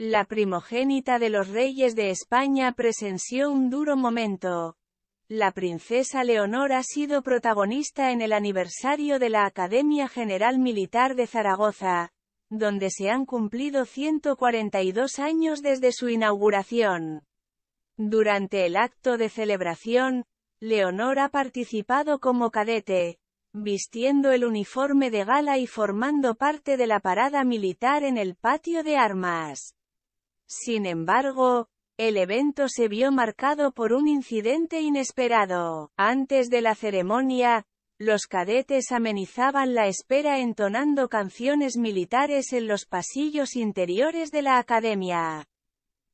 La primogénita de los reyes de España presenció un duro momento. La princesa Leonor ha sido protagonista en el aniversario de la Academia General Militar de Zaragoza, donde se han cumplido 142 años desde su inauguración. Durante el acto de celebración, Leonor ha participado como cadete, vistiendo el uniforme de gala y formando parte de la parada militar en el patio de armas. Sin embargo, el evento se vio marcado por un incidente inesperado. Antes de la ceremonia, los cadetes amenizaban la espera entonando canciones militares en los pasillos interiores de la academia.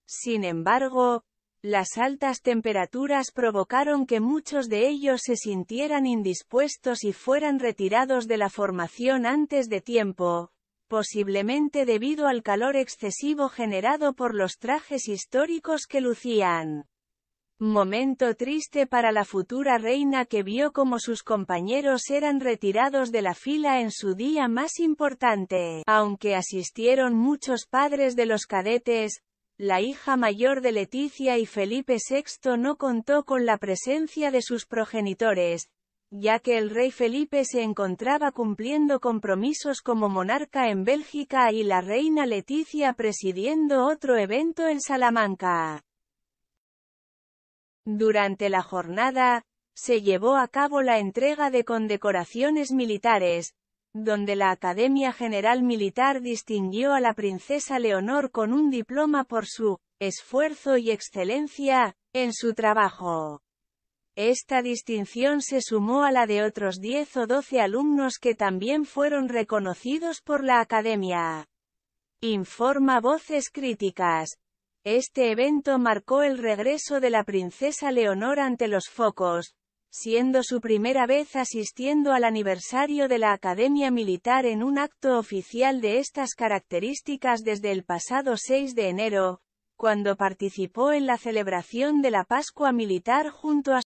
Sin embargo, las altas temperaturas provocaron que muchos de ellos se sintieran indispuestos y fueran retirados de la formación antes de tiempo, posiblemente debido al calor excesivo generado por los trajes históricos que lucían. Momento triste para la futura reina que vio como sus compañeros eran retirados de la fila en su día más importante. Aunque asistieron muchos padres de los cadetes, la hija mayor de Leticia y Felipe VI no contó con la presencia de sus progenitores, ya que el rey Felipe se encontraba cumpliendo compromisos como monarca en Bélgica y la reina Leticia presidiendo otro evento en Salamanca. Durante la jornada, se llevó a cabo la entrega de condecoraciones militares, donde la Academia General Militar distinguió a la princesa Leonor con un diploma por su esfuerzo y excelencia en su trabajo. Esta distinción se sumó a la de otros 10 o 12 alumnos que también fueron reconocidos por la Academia. Informa Voces Críticas. Este evento marcó el regreso de la princesa Leonor ante los focos, siendo su primera vez asistiendo al aniversario de la Academia Militar en un acto oficial de estas características desde el pasado 6 de enero, cuando participó en la celebración de la Pascua Militar junto a